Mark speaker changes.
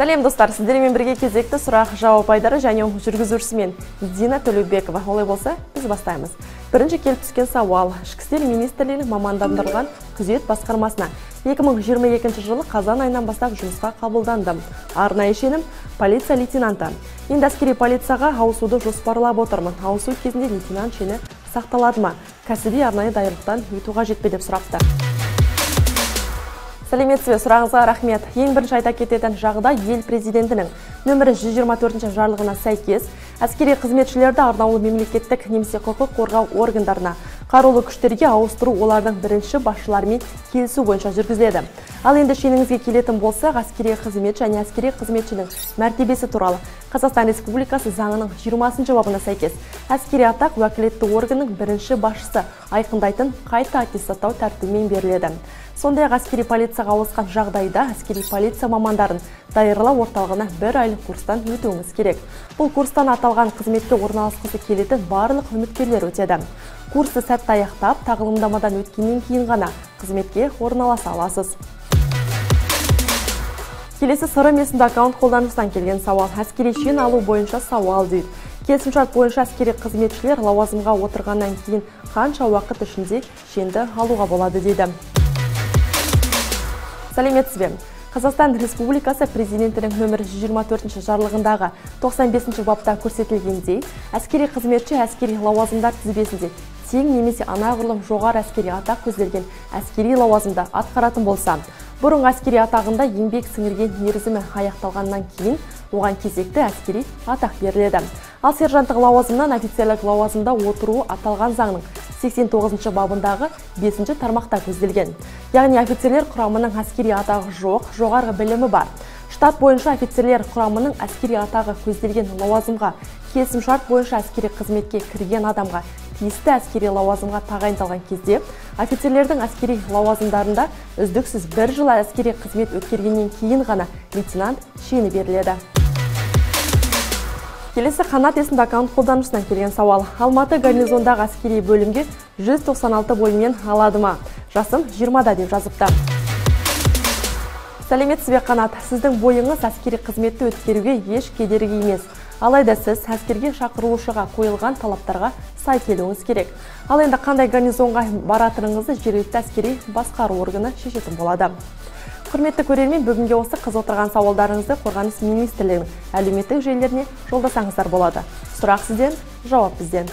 Speaker 1: сәлем достар. Сіздермен бірге кезекті сұрақ жауап айдары және жүргізушісімен дина төлеубекова. Олай болса біз бастаймыз. Бірінші келіп түскен сауал. Ішкі істер министрлігінің мамандандырылған күзет басқармасына 2022 жылы қазан айынан бастап жұмысқа қабылдандым арнайы шенім полиция лейтенанты. Енді әскери полицияға ауысуды жоспарлап отырмын. Ауысу кезінде лейтенант шені сақталады ма? Кәсіби арнайы даярлықтан өту қажет пе деп сұрапты. Сәлеметсіз бе сұрағыңызға рахмет. Ең бірінші айта кететін жағдай ел президентінің нөмірі 124 жарлығына сәйкес әскери қызметшілерді арнаулы мемлекеттік немесе құқық қорғау органдарына қарулы күштерге ауыстыру олардың бірінші басшыларымен келісу бойынша жүргізіледі. Ал енді шеніңізге келетін болсақ әскери қызмет және әскери қызметшінің мәртебесі туралы қазақстан республикасы заңының 20 бабына сәйкес әскери атақ уәкілетті органның бірінші басшысы айқындайтын қайта аттестаттау тәртібімен беріледі. Сондай ақ әскери полицияға ауысқан жағдайда әскери полиция мамандарын даярлау орталығына бір айлық курстан өтуіңіз керек. Бұл курстан аталған қызметке орналасқысы келетін барлық үміткерлер өтеді. Курсты сәтті аяқтап тағылымдамадан өткеннен кейін ғана қызметке орналаса аласыз. Келесі сырым есімді аккаунт қолданыстан келген сауал. Әскери шен алу бойынша сауал дейді. Келісімшарт бойынша әскери қызметшілер лауазымға отырғаннан кейін қанша уақыт ішінде шенді алуға болады дейді. Сәлеметсіз бе қазақстан республикасы президентінің нөмірі 124 жарлығындағы 95 бапта көрсетілгендей әскери қызметші әскери лауазымдар тізбесінде тең немесе анағұрлым жоғары әскери атақ көзделген әскери лауазымда атқаратын болса бұрын әскери атағында еңбек сіңірген мерзімі аяқталғаннан кейін оған кезекті әскери атақ беріледі. Ал сержанттық лауазымнан офицерлік лауазымда отыруы аталған заңның 89 бабындағы 5 тармақта көзделген. Яғни офицерлер құрамының әскери атағы жоқ жоғарғы білімі бар. Штат бойынша офицерлер құрамының әскери атағы көзделген лауазымға келісімшарт бойынша әскери қызметке кірген адамға тиісті әскери лауазымға тағайындалған кезде офицерлердің әскери лауазымдарында үздіксіз бір жыл әскери қызмет өткергеннен кейін ғана лейтенант шені беріледі. Келесі қанат есімді аккаунт қолданушысынан келген сауал. Алматы гарнизондағы әскери бөлімге 196 бойымен алады ма? Жасым 20-да деп жазыпты. Сәлеметсіз бе қанат? Сіздің бойыңыз әскери қызметті өткеруге еш кедергі емес. Алайда сіз әскерге шақырылушыға қойылған талаптарға сай келуіңіз керек. Ал енді қандай гарнизонға баратыныңызды жергілікті әскери басқару органы шешетін болады. Құрметті көрермен бүгінге осы қызып отырған сауалдарыңызды қорғаныс министрлігінің әлеуметтік желілеріне жолдасаңыздар болады. Сұрақ сізден жауап бізден.